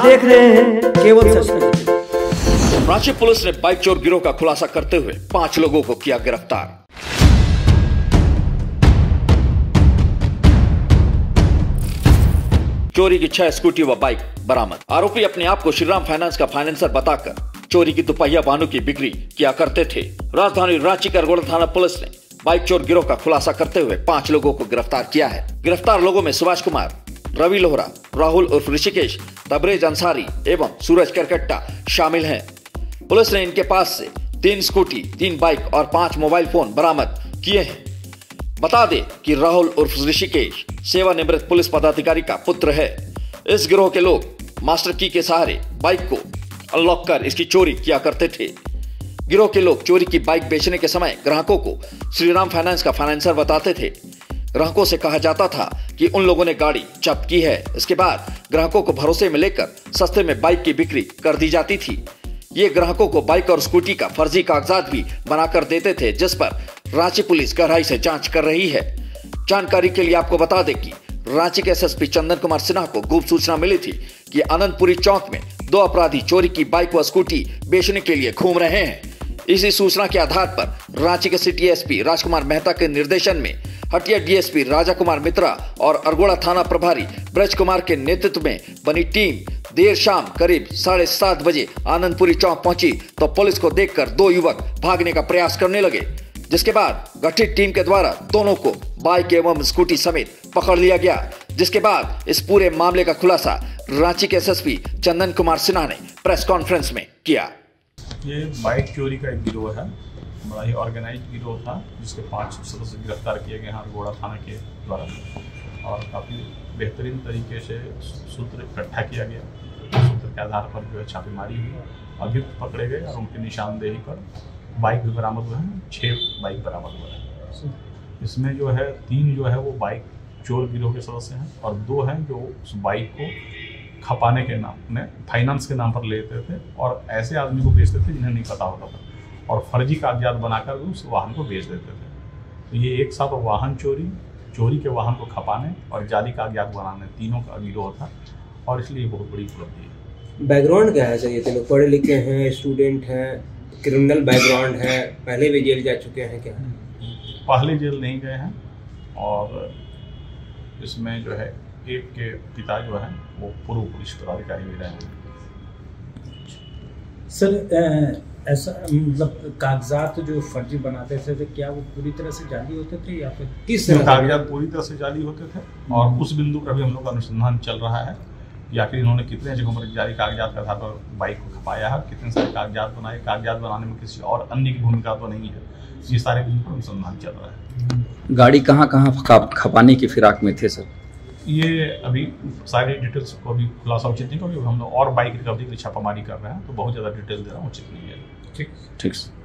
आप देख रहे हैं केवल रांची पुलिस ने बाइक चोर गिरोह का खुलासा करते हुए पाँच लोगों को किया गिरफ़्तार। चोरी की छह स्कूटी व बाइक बरामद। आरोपी अपने आप को श्रीराम फाइनेंस का फाइनेंसर बताकर चोरी की दुपहिया वाहनों की बिक्री किया करते थे। राजधानी रांची करगोड़ा थाना पुलिस ने बाइक चोर गिरोह का खुलासा करते हुए पाँच लोगों को गिरफ़्तार किया है। गिरफ़्तार लोगों में सुभाष कुमार रवि लोहरा, राहुल उर्फ़ ऋषिकेश तबरेज अंसारी एवं सूरज करकट्टा शामिल हैं। पुलिस ने इनके पास से तीन स्कूटी, तीन बाइक और पाँच मोबाइल फ़ोन बरामद किए हैं। बता दें कि राहुल उर्फ़ ऋषिकेश सेवानिवृत्त पुलिस पदाधिकारी का पुत्र है। इस गिरोह के लोग मास्टर की के सहारे बाइक को अनलॉक कर इसकी चोरी किया करते थे। गिरोह के लोग चोरी की बाइक बेचने के समय ग्राहकों को श्रीराम फाइनेंस का फाइनेंसर बताते थे। ग्राहकों से कहा जाता था कि उन लोगों ने गाड़ी जब्त की है। इसके बाद ग्राहकों को भरोसे में लेकर सस्ते में बाइक की बिक्री कर दी जाती थी। ये ग्राहकों को बाइक और स्कूटी का फर्जी कागजात भी बनाकर देते थे, जिस पर रांची पुलिस गहराई से जाँच कर रही है। जानकारी के लिए आपको बता दें कि रांची के एसएसपी चंदन कुमार सिन्हा को गुप्त सूचना मिली थी कि आनंदपुरी चौक में दो अपराधी चोरी की बाइक व स्कूटी बेचने के लिए घूम रहे हैं। इसी सूचना के आधार पर रांची के सिटी एसपी राजकुमार मेहता के निर्देशन में हटिया डीएसपी राजा कुमार मित्रा और अरगोड़ा थाना प्रभारी ब्रज कुमार के नेतृत्व में बनी टीम देर शाम करीब साढ़े सात बजे आनंदपुरी चौक पहुँची तो पुलिस को देखकर दो युवक भागने का प्रयास करने लगे, जिसके बाद गठित टीम के द्वारा दोनों को बाइक एवं स्कूटी समेत पकड़ लिया गया, जिसके बाद इस पूरे मामले का खुलासा रांची के एसएसपी चंदन कुमार सिन्हा ने प्रेस कॉन्फ्रेंस में किया। ये बाइक चोरी का एक गिरोह है, बड़ा ही ऑर्गेनाइज गिरोह था, जिसके पाँच सदस्य गिरफ़्तार किए गए हैं गोड़ा थाना के द्वारा। और काफ़ी बेहतरीन तरीके से सूत्र इकट्ठा किया गया। सूत्र के आधार पर जो है छापेमारी हुई, अभियुक्त पकड़े गए और उनकी निशानदेही पर बाइक भी बरामद हुए हैं छः बाइक बरामद हुए हैं। इसमें जो है, तीन जो है वो बाइक चोर गिरोह के सदस्य हैं और दो हैं जो उस बाइक को खपाने के नाम में फाइनेंस के नाम पर लेते थे और ऐसे आदमी को बेचते थे जिन्हें नहीं पता होता था। और फर्जी कागजात बनाकर उस वाहन को बेच देते थे। तो ये एक साथ वाहन चोरी चोरी के वाहन को खपाने और जाली कागजात बनाने तीनों का गिरोह था और इसलिए बहुत बड़ी उपलब्धि है। बैकग्राउंड क्या है सर? ये तो लोग पढ़े लिखे हैं स्टूडेंट हैं क्रिमिनल बैकग्राउंड है पहले भी जेल जा चुके हैं क्या? पहले जेल नहीं गए हैं और इसमें जो है एक के पिता जो है वो पूर्व पुलिस पदाधिकारी भी रहे हैं। सर ऐसा मतलब कागजात जो फर्जी बनाते थे तो क्या वो पूरी तरह से जाली होते थे या फिर किस तरह कागजात पूरी तरह से जाली होते थे और उस बिंदु पर भी हम लोग का अनुसंधान चल रहा है। कि आखिर इन्होंने कितने जगहों पर जारी कागजात के आधार पर बाइक को खपाया है कितने सारे कागजात बनाए कागजात बनाने में किसी और अन्य की भूमिका तो नहीं है। ये सारे बिंदु पर अनुसंधान चल रहा है। गाड़ी कहाँ कहाँ खपाने की फिराक में थे सर? ये अभी सारी डिटेल्स को अभी खुलासा उचित नहीं क्योंकि हम लोग और बाइक रिकवरी की छापामारी कर रहे हैं तो बहुत ज़्यादा डिटेल देना उचित नहीं है। ठीक। ठीक सर